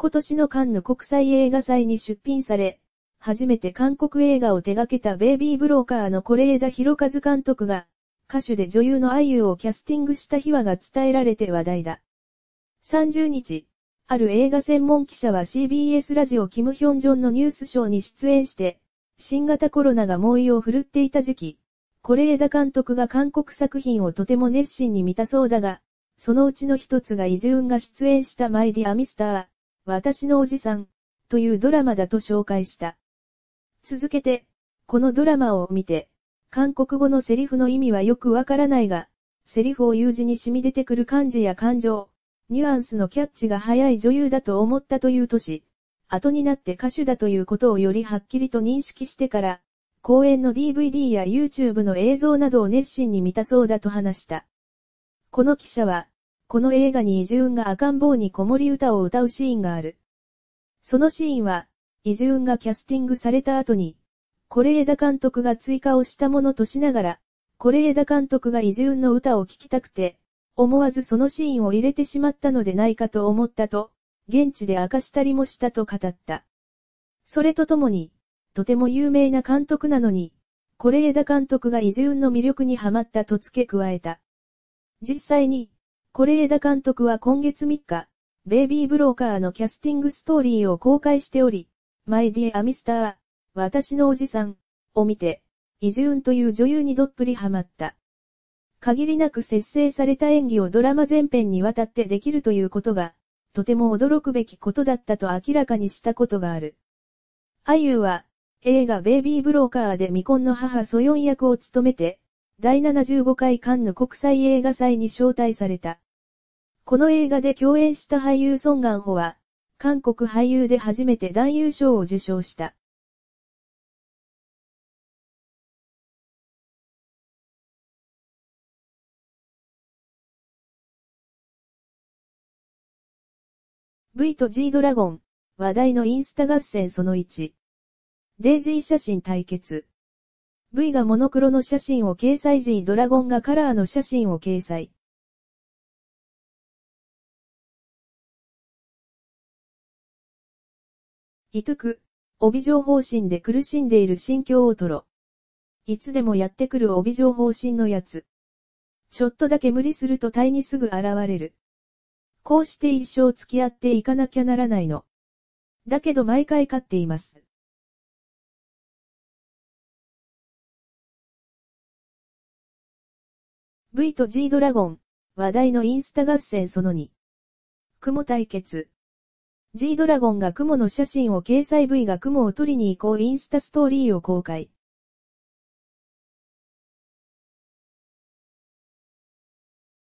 今年のカンヌ国際映画祭に出品され、初めて韓国映画を手掛けたベイビーブローカーの是枝裕和監督が、歌手で女優の愛優をキャスティングした秘話が伝えられて話題だ。30日、ある映画専門記者は CBS ラジオキム・ヒョンジョンのニュースショーに出演して、新型コロナが猛威を振るっていた時期、是枝監督が韓国作品をとても熱心に見たそうだが、そのうちの一つがイジュンが出演したマイディアミスター、私のおじさん、というドラマだと紹介した。続けて、このドラマを見て、韓国語のセリフの意味はよくわからないが、セリフを言う字に染み出てくる漢字や感情、ニュアンスのキャッチが早い女優だと思ったという年、後になって歌手だということをよりはっきりと認識してから、公演の DVD や YouTube の映像などを熱心に見たそうだと話した。この記者は、この映画にイジュンが赤ん坊に子守歌を歌うシーンがある。そのシーンは、イジュンがキャスティングされた後に、是枝監督が追加をしたものとしながら、是枝監督がイジュンの歌を聴きたくて、思わずそのシーンを入れてしまったのでないかと思ったと、現地で明かしたりもしたと語った。それとともに、とても有名な監督なのに、是枝監督がイズウンの魅力にハマったと付け加えた。実際に、是枝監督は今月3日、ベイビーブローカーのキャスティングストーリーを公開しており、マイディアミスター、私のおじさん、を見て、イズウンという女優にどっぷりハマった。限りなく節制された演技をドラマ全編にわたってできるということが、とても驚くべきことだったと明らかにしたことがある。あゆは、映画ベイビーブローカーで未婚の母ソヨン役を務めて、第75回カンヌ国際映画祭に招待された。この映画で共演した俳優ソンガンホは、韓国俳優で初めて男優賞を受賞した。V と G ドラゴン、話題のインスタ合戦その1。デイジー写真対決。V がモノクロの写真を掲載 G ドラゴンがカラーの写真を掲載。イトゥク、帯状方針で苦しんでいる心境をとろ。いつでもやってくる帯状方針のやつ。ちょっとだけ無理すると体にすぐ現れる。こうして一生付き合っていかなきゃならないの。だけど毎回勝っています。V と G ドラゴン、話題のインスタ合戦その2。雲対決。G ドラゴンが雲の写真を掲載 V が雲を取りに行こうインスタストーリーを公開。